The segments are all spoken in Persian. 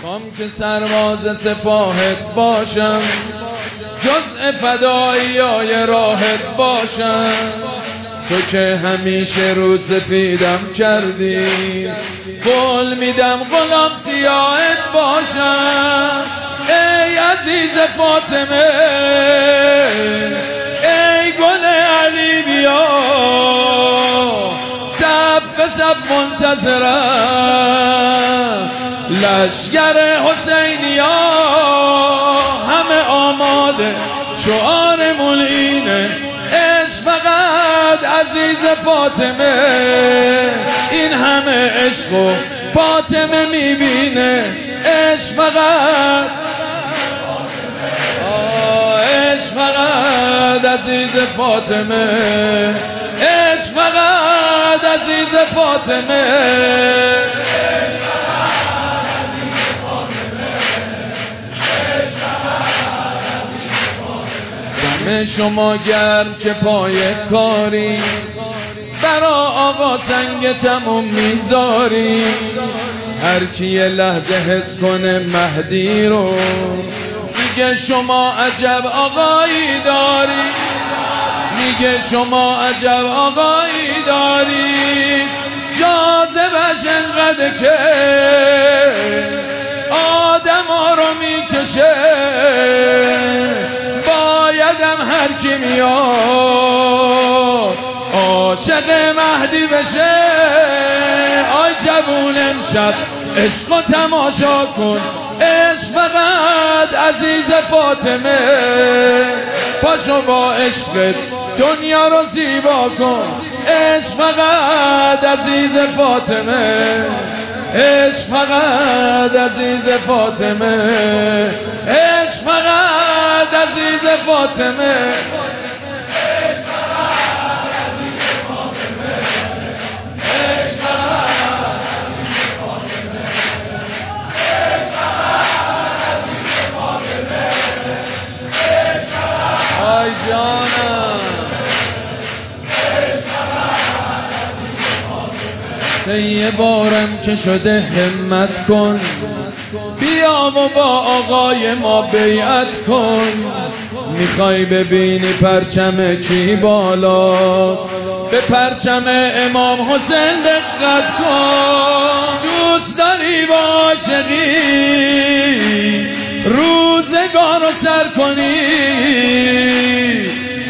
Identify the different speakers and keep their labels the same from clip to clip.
Speaker 1: خوام که سرواز سپاهت باشم. جزء فدایی های راهت باشم. تو که همیشه رو سفیدم کردی. قول میدم غلام سیاهت باشم. ای عزیز فاطمه ای گل علی بیا. صف به صف منتظرم. لشگر حسینیا همه آماده شعارمون اینه عشق فقط عزیز فاطمه. این همه عشق و فاطمه می‌بینه. عشق فقط عشق فقط عزیز فاطمه. عشق فقط عزیز فاطمه. دم شما گرم که پای کاری. برا آقا سنگ تموم می‌ذاری. هر کی لحظه حس کنه مهدی رو. میگه شما عجب آقایی داری. میگه شما عجب آقایی داری. جاذبش انقدر که آدم ها رو می‌کشه. بایدم هر کی میاد عاشق مهدی بشه. آی جوون امشب عشق و تماشا کن. عشق فقط عزیز فاطمه. پاشو با عشقت دنیا رو زیبا کن. عشق فقط عزیز فاطمه. عشق فقط عزیز فاطمه. عشق فقط عزیز فاطمه. سه بارم که شده همت کن. بیا و با آقای ما بیعت کن. می‌خوای ببینی پرچم کی بالاست. به پرچم امام حسین دقت کن. دوست داری با عاشقی؟ روزگار رو سر کنی؟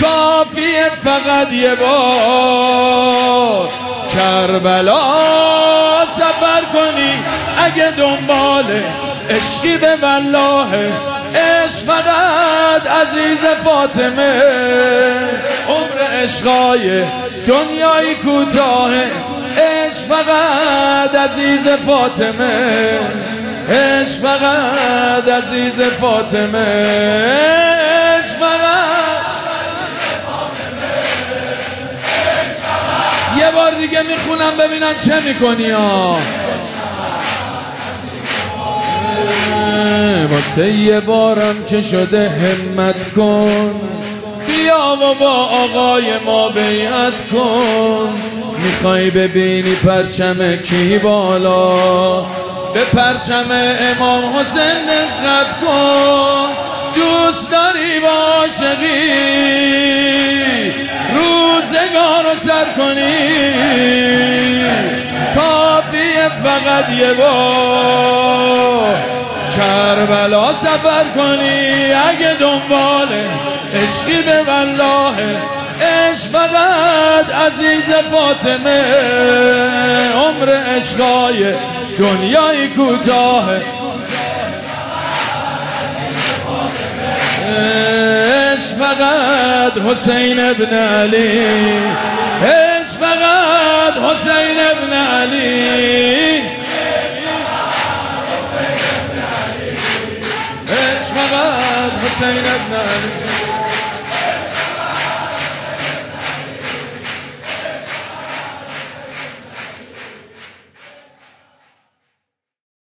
Speaker 1: کافیه فقط یه بار. کربلا سفر کنی اگه دنبال عشقی به والله. عشق فقط عزیز فاطمه. عمر عشقای دنیای کوتاه. عشق فقط عزیز فاطمه. عشق فقط عزیز فاطمه. یه بار دیگه می‌خونم ببینم چه می‌کنی ها. واسه یه بارم که شده همت کن. بیا و با آقای ما بیعت کن. می‌خوای ببینی پرچم کی بالا؟ به پرچم امام حسین دقت کن. دوست داری با رو سر کنی. کافیه فقط یه بار. کربلا سفر کنی. اگه دنبال عشقی به والله عشق فقط عزیز فاطمه. عمر عشقای دنیای کوتاه. فقط حسین ابن علی. عشق فقط حسین ابن علی. عشق فقط حسین ابن علی.